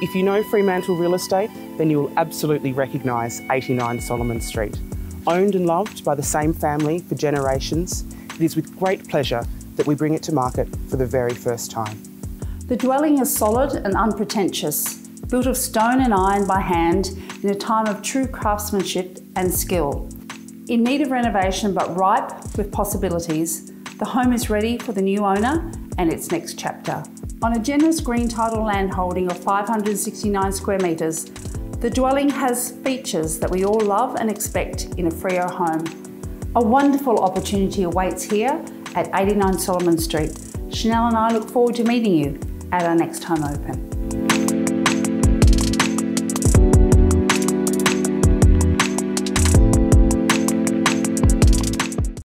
If you know Fremantle real estate, then you will absolutely recognise 89 Solomon Street. Owned and loved by the same family for generations, it is with great pleasure that we bring it to market for the very first time. The dwelling is solid and unpretentious, built of stone and iron by hand in a time of true craftsmanship and skill. In need of renovation but ripe with possibilities, the home is ready for the new owner and its next chapter. On a generous green title land holding of 569 square metres, the dwelling has features that we all love and expect in a Freo home. A wonderful opportunity awaits here at 89 Solomon Street. Chanel and I look forward to meeting you at our next home open.